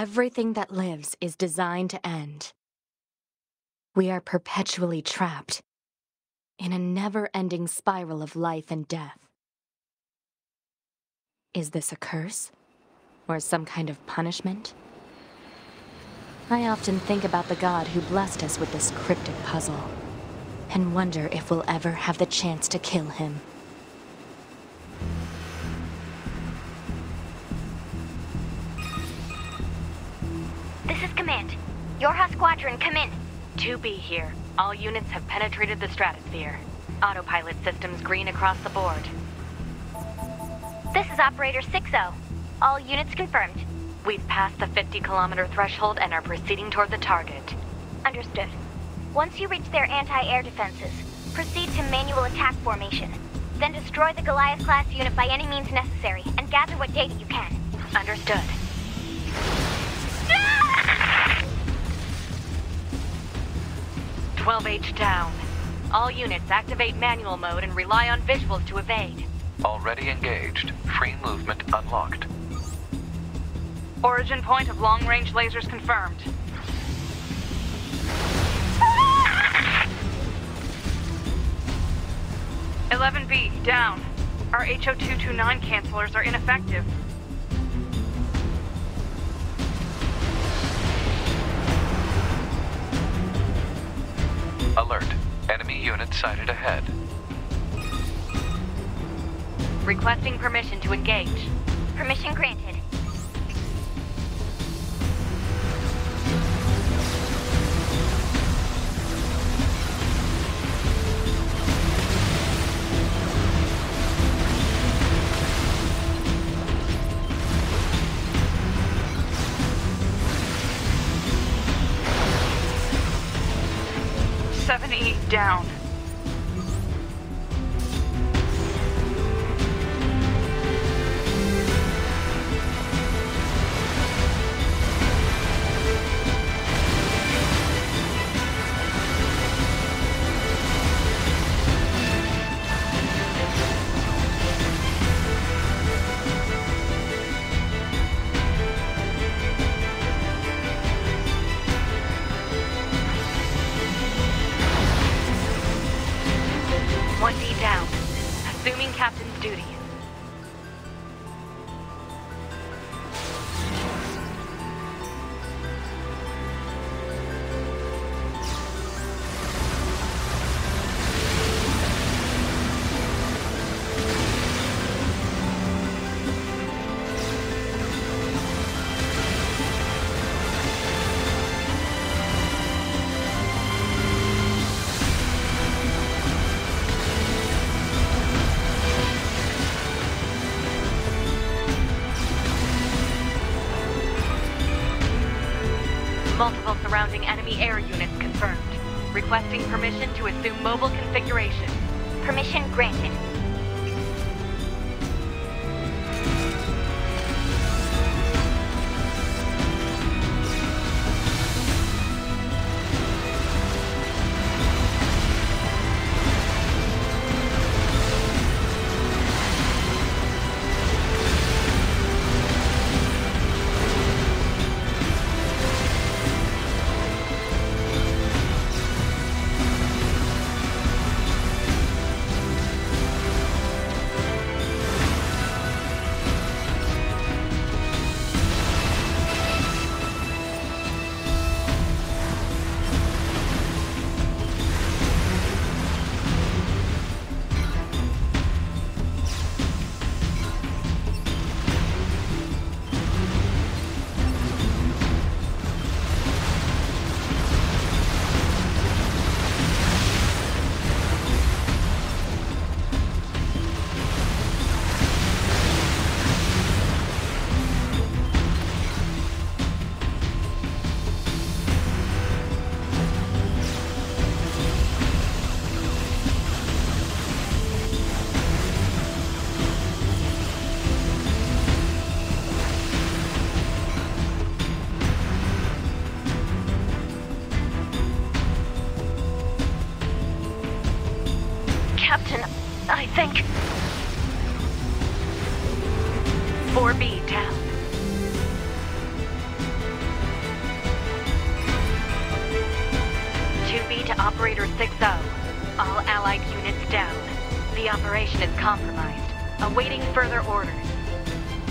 Everything that lives is designed to end. We are perpetually trapped in a never ending spiral of life and death. Is this a curse? Or some kind of punishment? I often think about the god who blessed us with this cryptic puzzle, and wonder if we'll ever have the chance to kill him. This is Command. Yorha Squadron, come in. 2B here. All units have penetrated the stratosphere. Autopilot systems green across the board. This is Operator 6O. All units confirmed. We've passed the 50 kilometer threshold and are proceeding toward the target. Understood. Once you reach their anti-air defenses, proceed to manual attack formation. Then destroy the Goliath-class unit by any means necessary, and gather what data you can. Understood. 12H down. All units activate manual mode and rely on visuals to evade. Already engaged. Free movement unlocked. Origin point of long-range lasers confirmed. Eleven B down. Our HO229 cancelers are ineffective. Unit sighted ahead. Requesting permission to engage. Permission granted. Seven E down. Air units confirmed. Requesting permission to assume mobile configuration. Permission granted.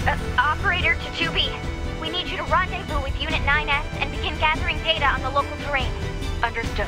Uh, operator to 2B. We need you to rendezvous with Unit 9S and begin gathering data on the local terrain. Understood.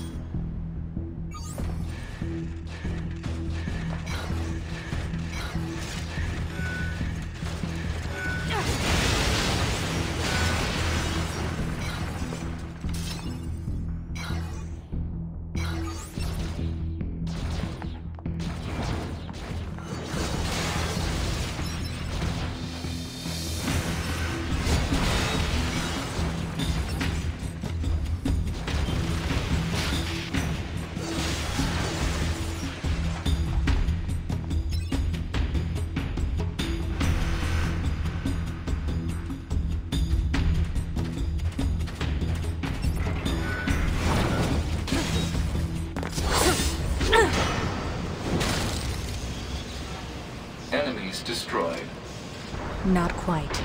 Not quite. Is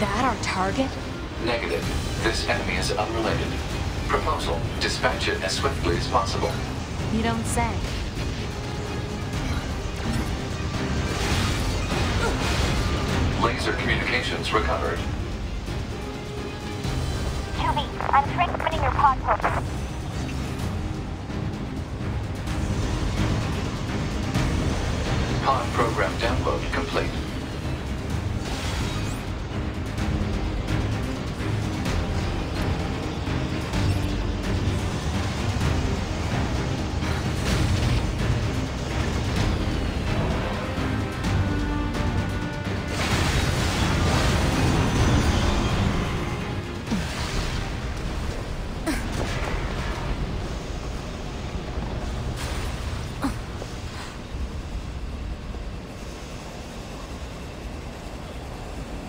that our target? Negative. This enemy is unrelated. Proposal. Dispatch it as swiftly as possible. You don't say. Laser communications recovered. I'm transmitting your pod program.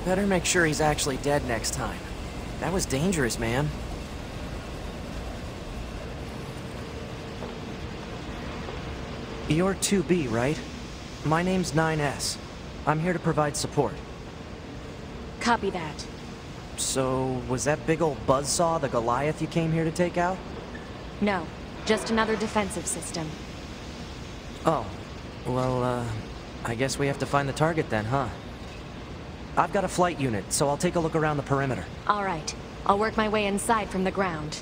Better make sure he's actually dead next time. That was dangerous, man. You're 2B, right? My name's 9S. I'm here to provide support. Copy that. So, was that big old buzzsaw the Goliath you came here to take out? No, just another defensive system. Oh. Well, uh, I guess we have to find the target then, huh? I've got a flight unit, so I'll take a look around the perimeter. All right. I'll work my way inside from the ground.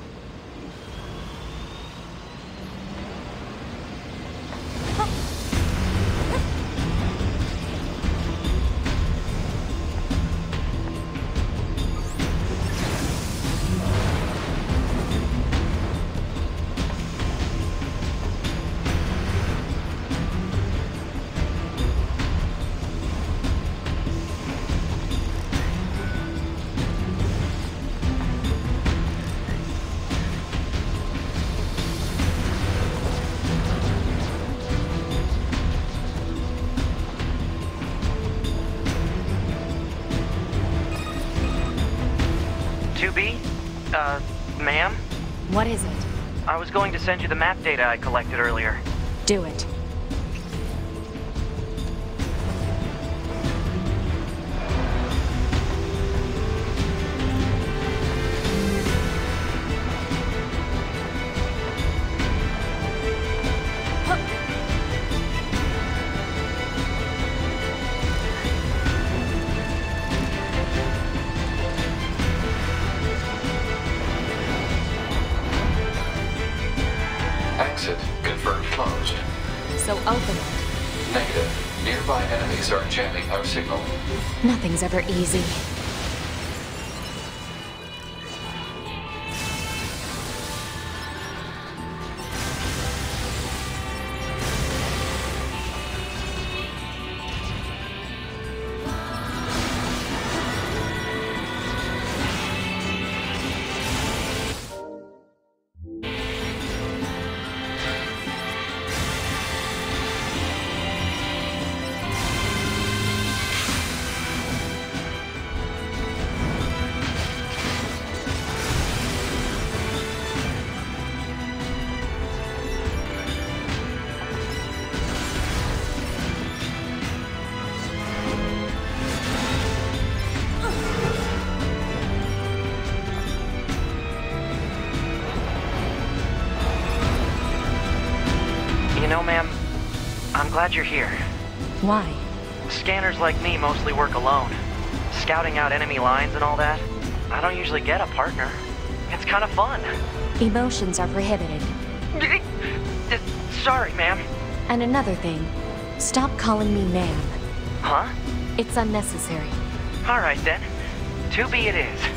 Uh, ma'am. What is it? I was going to send you the map data I collected earlier. Do it. Exit confirmed closed. So open it. Negative. Nearby enemies are jamming our signal. Nothing's ever easy. You know, ma'am, I'm glad you're here. Why? Scanners like me mostly work alone. Scouting out enemy lines and all that. I don't usually get a partner. It's kind of fun. Emotions are prohibited. Sorry, ma'am. And another thing, stop calling me ma'am. Huh? It's unnecessary. All right then. 2B it is.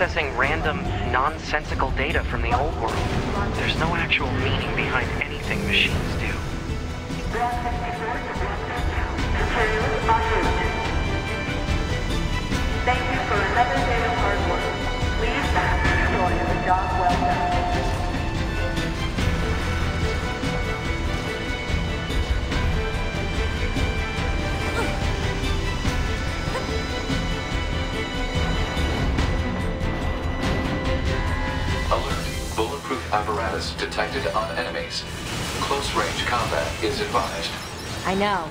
Accessing random, nonsensical data from the old world. There's no actual meaning behind anything machines do. Block 64 to Block 32, materials en route. Thank you for another day of hard work. Please back the job well done. Alert. Apparatus detected on enemies. Close range combat is advised. I know.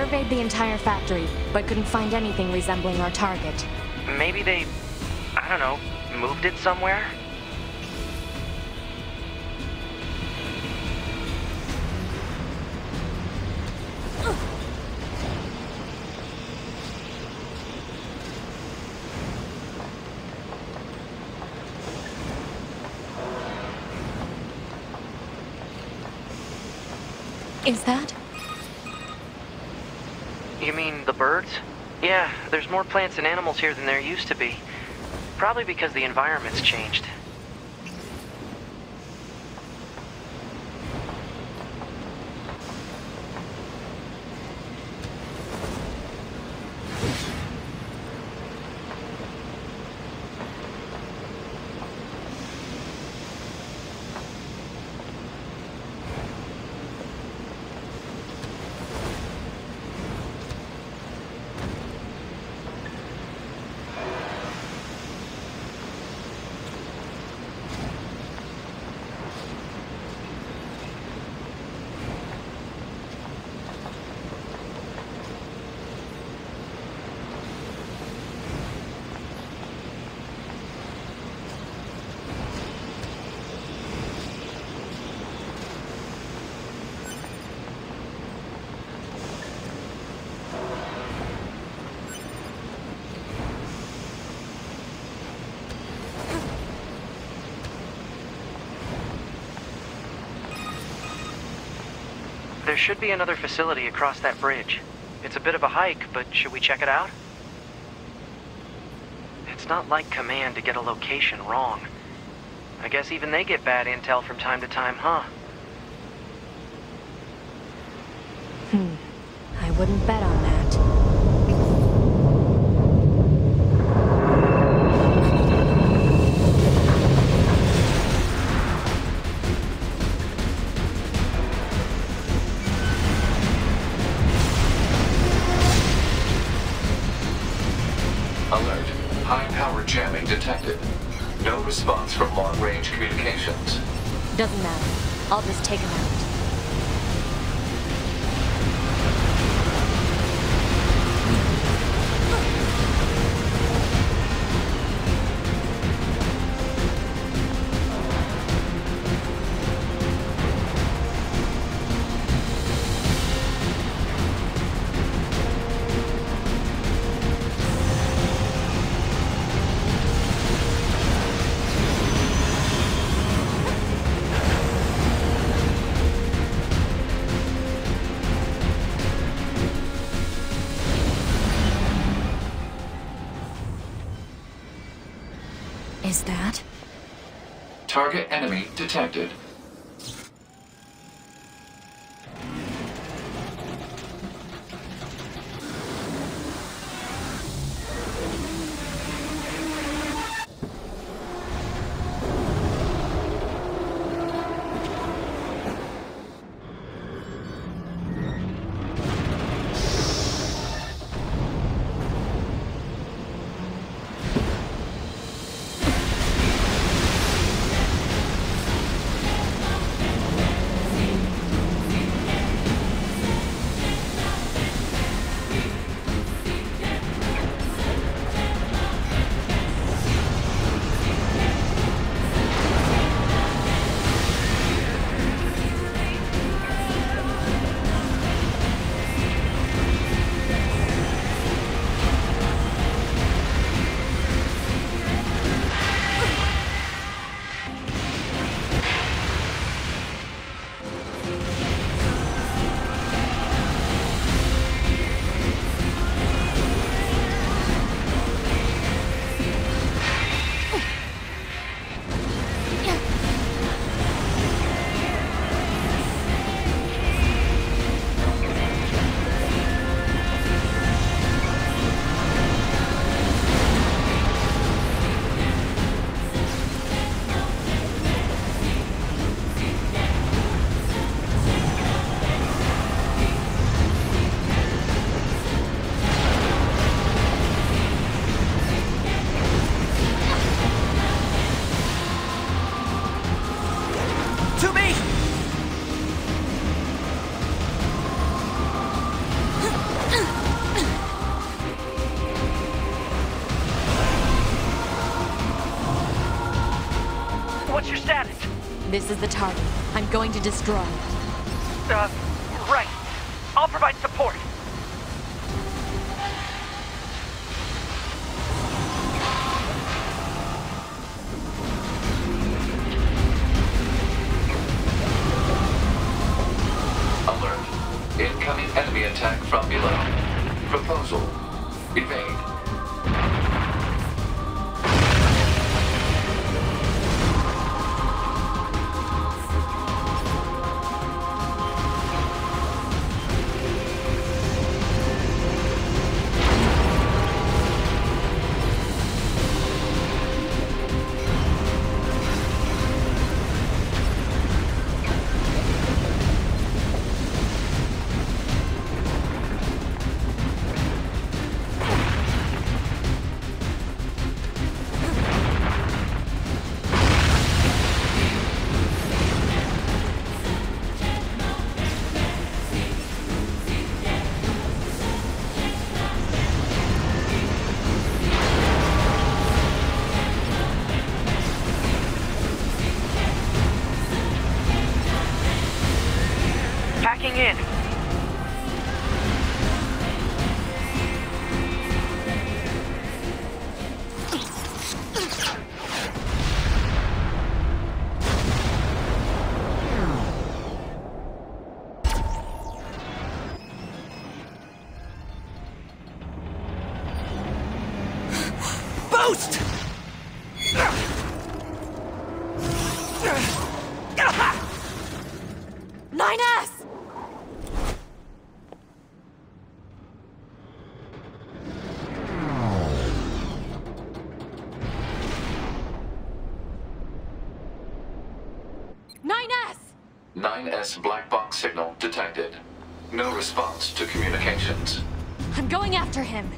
Surveyed the entire factory, but couldn't find anything resembling our target. Maybe they, I don't know, moved it somewhere? Is that? You mean the birds? Yeah, there's more plants and animals here than there used to be. Probably because the environment's changed. There should be another facility across that bridge. It's a bit of a hike, but should we check it out? It's not like Command to get a location wrong. I guess even they get bad intel from time to time, huh? Hmm. I wouldn't bet on jamming detected. No response from long range communications. Doesn't matter. I'll just take him out. Target enemy detected. This is the target. I'm going to destroy. Uh, right. I'll provide support. Alert. Incoming enemy attack from below. Proposal. Evade. 9S black box signal detected. No response to communications. I'm going after him.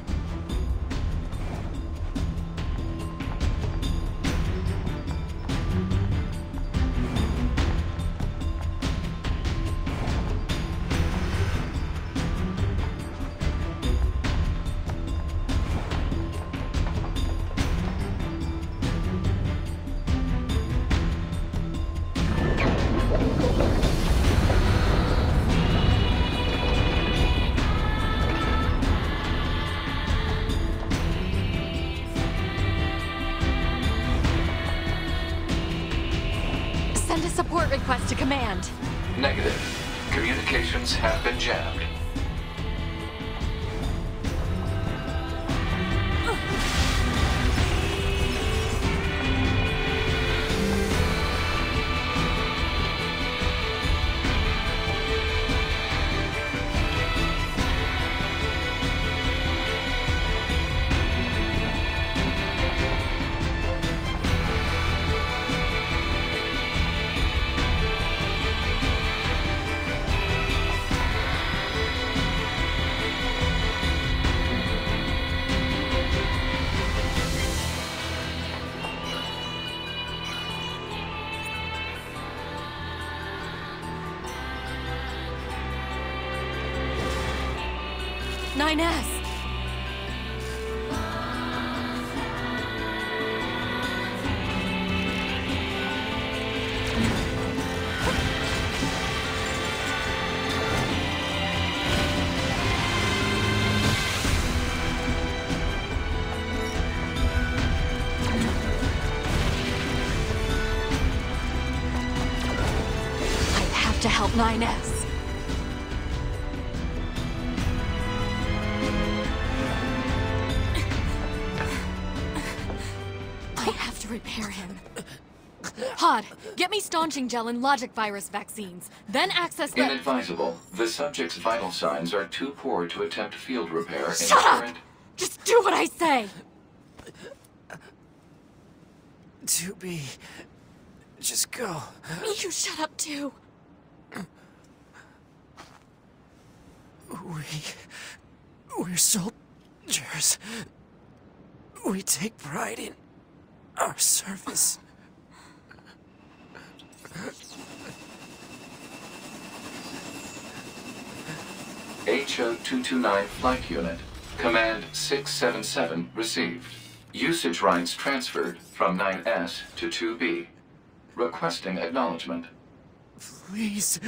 Request to command. Negative. Communications have been jammed. 9S! Get me staunching gel and logic virus vaccines. Then access the. Inadvisable. The subject's vital signs are too poor to attempt field repair Shut the up! current. Just do what I say! 2B... Just go. You shut up too. We. We're soldiers. We take pride in our service. HO229 Flight Unit. Command 677 received. Usage rights transferred from 9S to 2B. Requesting acknowledgement. Please.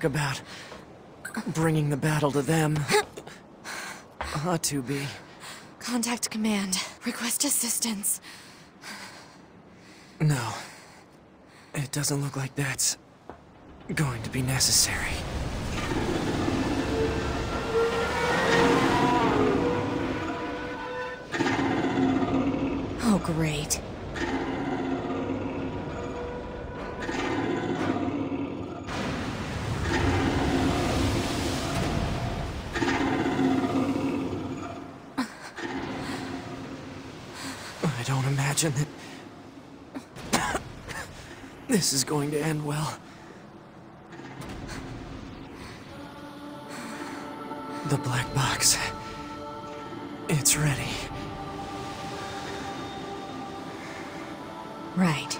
Talk about bringing the battle to them. Ought to be. Contact command. Request assistance. No. It doesn't look like that's going to be necessary. Oh, great. Imagine this is going to end well. The black box. It's ready. Right.